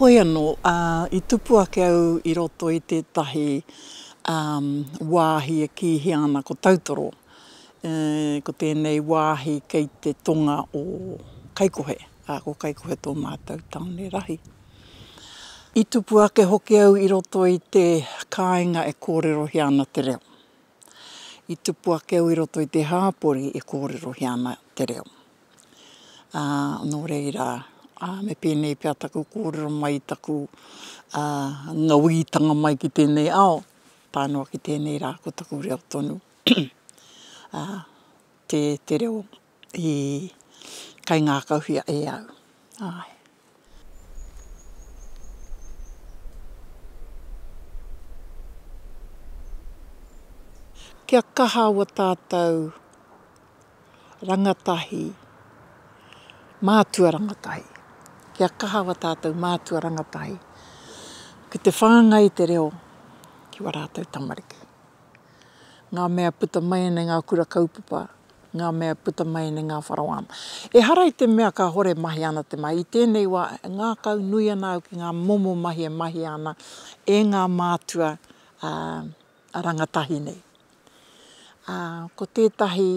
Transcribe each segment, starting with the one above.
Hoi anō, i tupu ake au i roto i tētahi wāhi e kīhia ana ko Tautoro, ko tēnei wāhi kei te tonga o Kaikohe, ā, ko Kaikohe tō mātou tāone rahi. I tupu ake hoki au i roto i te kāinga e kōrerohia ana te reo. i tupu ake au i roto i te hāpori e kōrerohia ana te reo. Ā, nō reira, ā, me pēnei pea taku kōrero mai i taku, ā, ngauītanga mai ki tēnei ao, tae noa ki tēnei rā ko taku reo tonu, ā, te, te reo i kaingākauhia e au, āe. Kia kaha ua tātou rangatahi, mātua rangatahi, kia kaha ua tātou mātua rangatahi ki te whāngai i te reo ki wā rātou tamariki. ngā mea puta mai nei ngā kura kaupapa, ngā mea puta mai nei ngā whara wānanga. Ehara i te mea kāore e mahi ana te mahi, i tēnei wā e ngākau nui ana au ki ngā momo mahi e mahia ana e ngā mātua rangatahi nei. Ko tētahi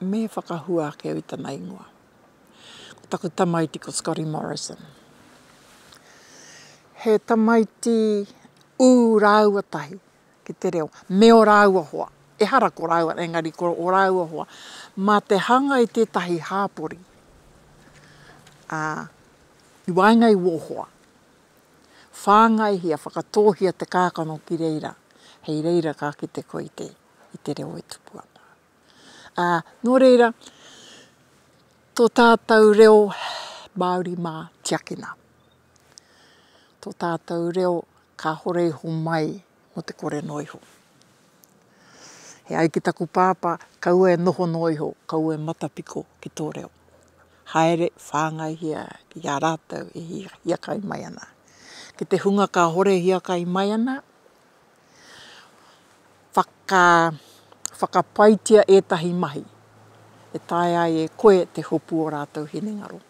Me whakahua ake au i tana ingoa. Ko taku tamaiti ko Scotty Morrison. He tamaiti ū rāua tahi ki te reo, me ō rāua hoa. Ehara ko rāua, engari ko ō rāua hoa. Mā te hanga i tētahi hāpori i waenga i wō hoa, Whāngaihia, whakatōhia te kākano ki reira, hei reira ka kite koe i te, i te reo e tupu ana. Ā, nō reira, tō tātou reo Māori mā, tiakina. Tō tātou reo kāhore i homai mō te kore noa iho. E ai ki taku pāpā, kaua e noho noa iho, kaua e matapiko ki tō reo. Haere whāngaihia i a rātou e hiakai mai ana. Ki te hunga kāore e hiakai mai ana, whaka, whakapaitia ētahi mahi e taea ai e koe te hopu ō rātou hinengaro.